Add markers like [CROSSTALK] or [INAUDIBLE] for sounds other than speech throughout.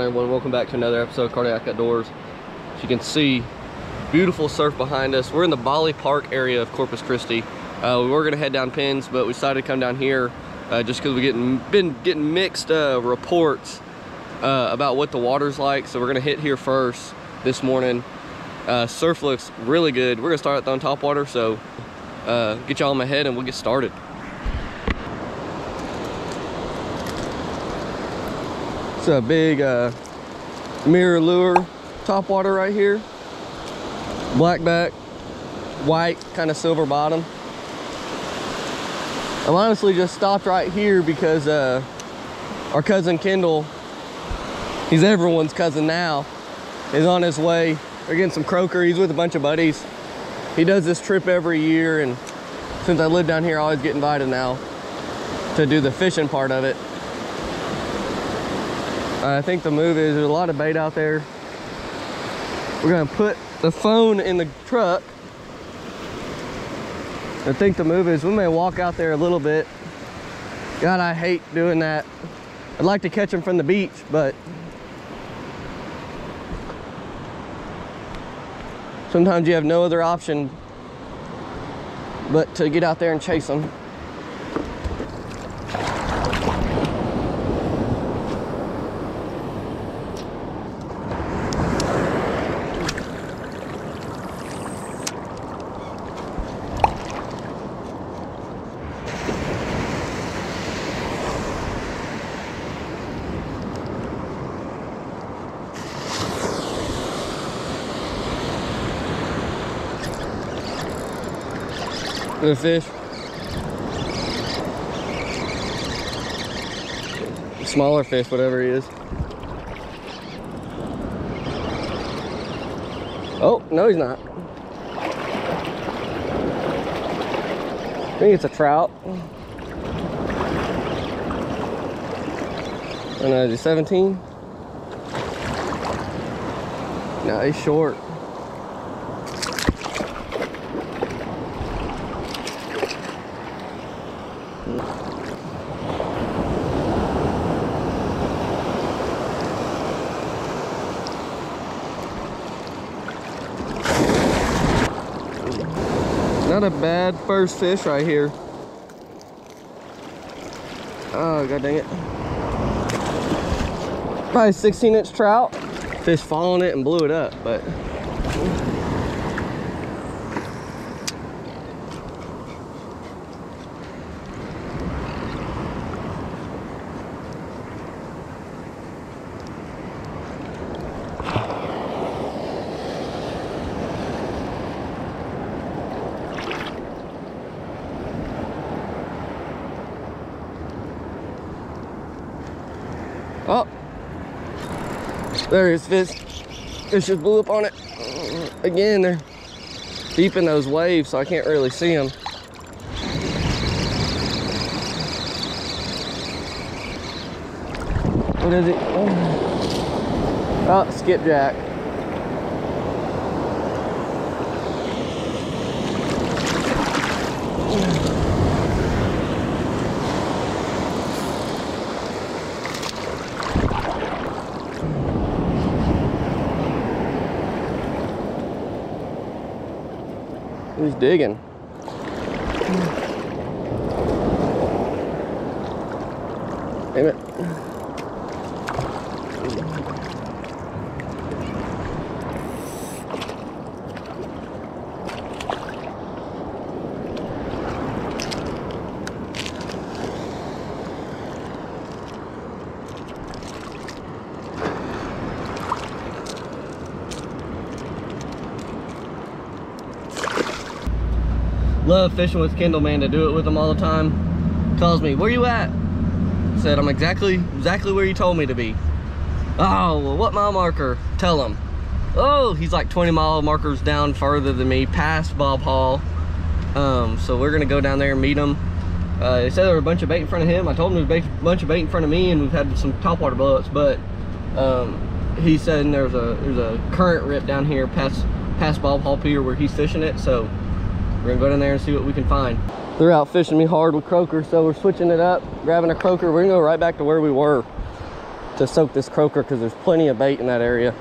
on everyone? Welcome back to another episode of Kardiac Outdoors. As you can see, beautiful surf behind us. We're in the Balli Park area of Corpus Christi. Uh, we were gonna head down Pins, but we decided to come down here uh, just because we getting been getting mixed uh, reports uh, about what the water's like. So we're gonna hit here first this morning. Uh, surf looks really good. We're gonna start at the on top water, so uh, get y'all in my head and we'll get started. It's a big uh, mirror lure top water right here. Black back, white, kind of silver bottom. I'm honestly just stopped right here because uh, our cousin Kendall, he's everyone's cousin now, is on his way. They're getting some croaker. He's with a bunch of buddies. He does this trip every year, and since I live down here, I always get invited now to do the fishing part of it. I think the move is there's a lot of bait out there. We're gonna put the phone in the truck. I think the move is we may walk out there a little bit. God, I hate doing that. I'd like to catch them from the beach, but sometimes you have no other option but to get out there and chase them. Good fish. Smaller fish, whatever he is. Oh, no he's not. I think it's a trout. And uh, is he 17? No, he's short. Not a bad first fish right here. Oh, god dang it. Probably 16 inch trout. Fish following it and blew it up, but. Oh, there is fish. Fish just blew up on it. Again, they're deep in those waves, so I can't really see them. What is it? Oh, oh skipjack. Who's digging? Damn it. Love fishing with Kendall, man, to do it with him all the time. Calls me, where you at? Said, I'm exactly, exactly where you told me to be. Oh, well, what mile marker? Tell him. Oh, he's like 20 mile markers down further than me, past Bob Hall. Um, so we're gonna go down there and meet him. Uh, he said there were a bunch of bait in front of him. I told him there was a bunch of bait in front of me and we've had some topwater blowups, but um, he said there's a there's a current rip down here past past Bob Hall Pier where he's fishing it. So we're gonna go down there and see what we can find. They're out fishing me hard with croaker, so we're switching it up, grabbing a croaker. We're gonna go right back to where we were. to soak this croaker because there's plenty of bait in that area.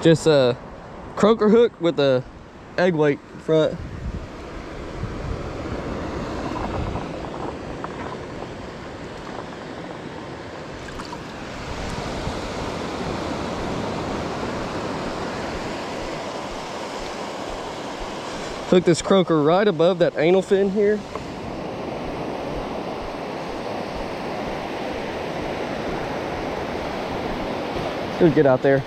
Just a croaker hook with a egg weight front. Hook this croaker right above that anal fin here. Good get out there.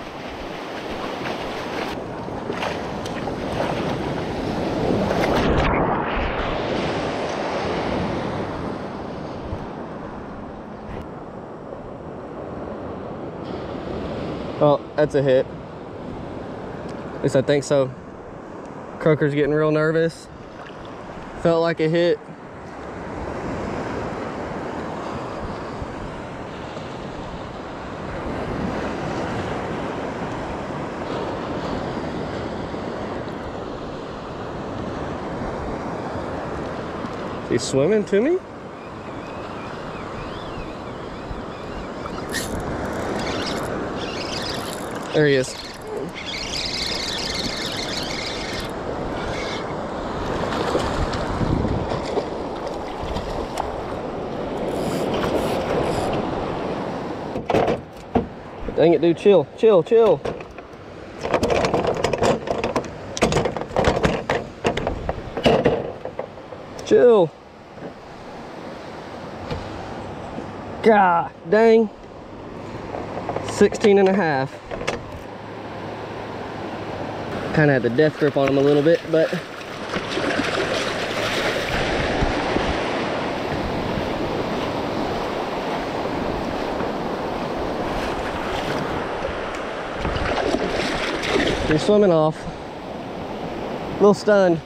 Oh, that's a hit. At least I think so. Croaker's getting real nervous. Felt like a hit. He's swimming to me? There he is. Dang it, dude, chill, chill, chill. Chill. God dang. 16 and a half. Kind of had the death grip on him a little bit, but He's swimming off. A little stunned.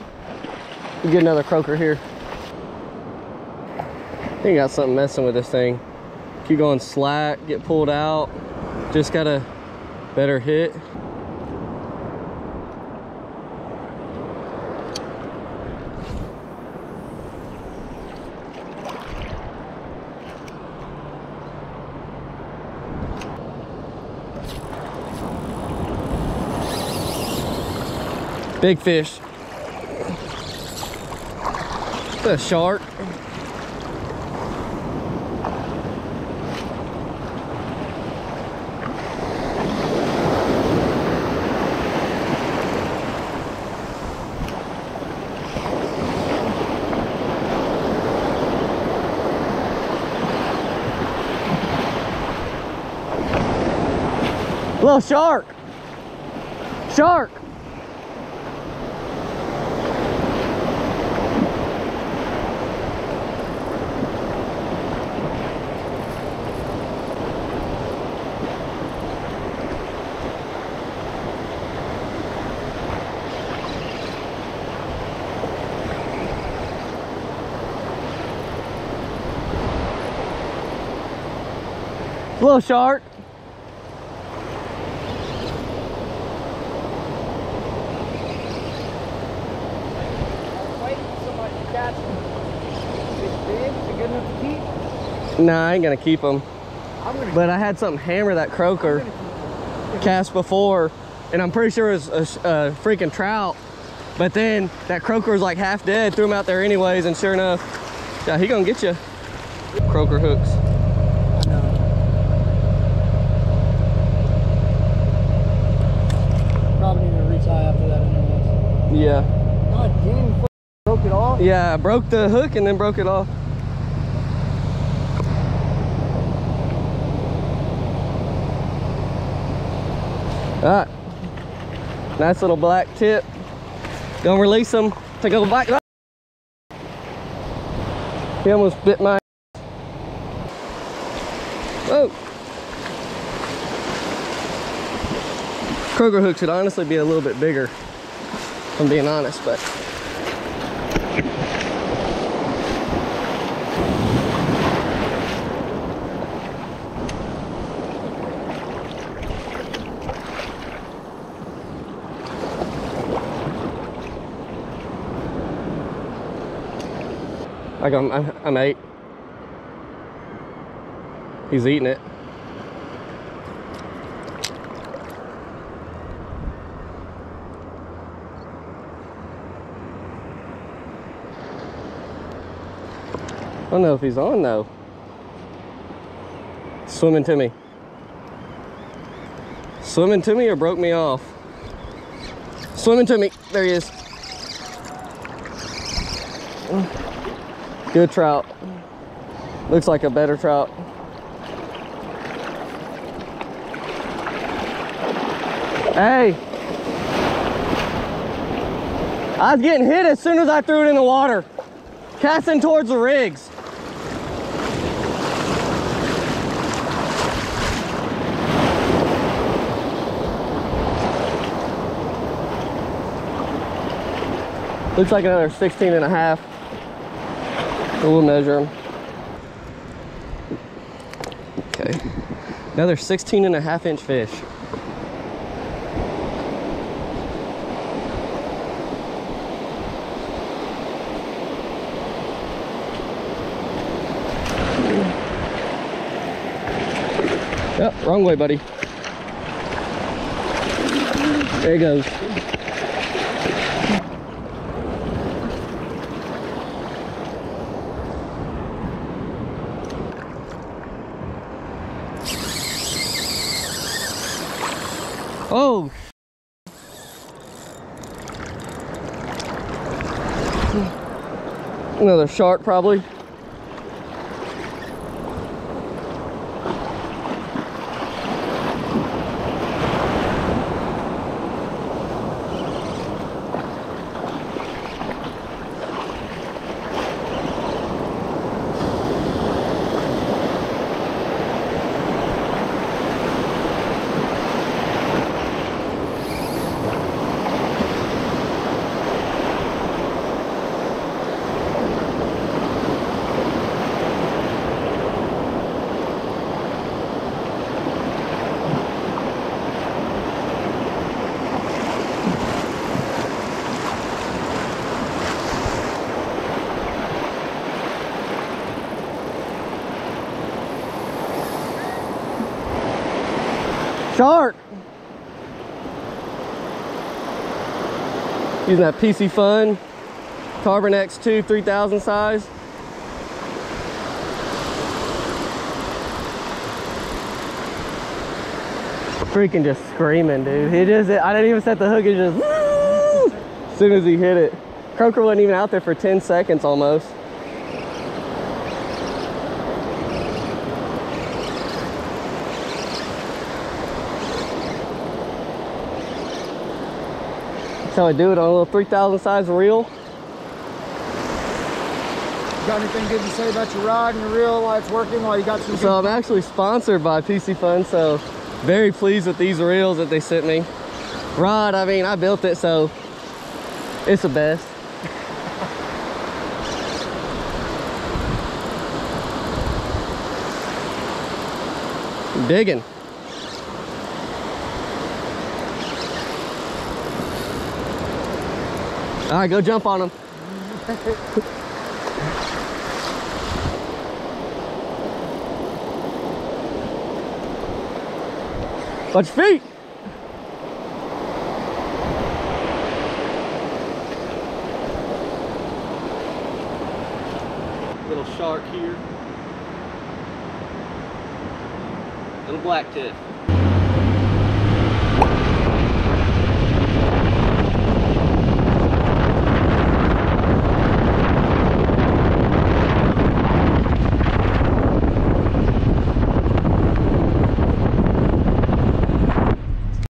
We get another croaker here. I think got something messing with this thing. Keep going slack, get pulled out. Just got a better hit. Big fish. A shark. Little shark. Shark. Little shark. Wait for somebody to catch him. Is it big? Is it good enough to shark. Nah, I ain't gonna keep them. But I had something hammer that croaker cast before, and I'm pretty sure it was a, a freaking trout. But then that croaker was like half dead, threw him out there anyways, and sure enough, yeah, he gonna get you. Croaker hooks. I know. Probably need to reach high after that anyways. Yeah. God you broke it off. Yeah, I broke the hook and then broke it off. All right. Nice little black tip. Gonna release him to go back. Ah! He almost bit my. Oh. croaker hook should honestly be a little bit bigger, if I'm being honest, but. Like I'm, I'm, I'm eight. He's eating it. Don't know if he's on though. Swimming to me. Swimming to me or broke me off? Swimming to me. There he is. Good trout. Looks like a better trout. Hey. I was getting hit as soon as I threw it in the water. Casting towards the rigs. Looks like another 16 and a half. We'll measure them. Okay. Another 16 and a half inch fish. Yep, wrong way, buddy. There he goes. Oh. Another shark probably. Shark! Using that Piscifun Carbon X2 3000 size. Freaking just screaming, dude. He just, I didn't even set the hook, it just, [LAUGHS] as soon as he hit it. Croaker wasn't even out there for 10 seconds almost. That's how I do it on a little 3000 size reel. Got anything good to say about your rod and your reel while it's working, while you got some So I'm actually sponsored by Piscifun, so very pleased with these reels that they sent me. Rod, I mean, I built it, so it's the best. [LAUGHS] Digging. All right, go jump on them. Watch your feet. Little shark here. Little black tip.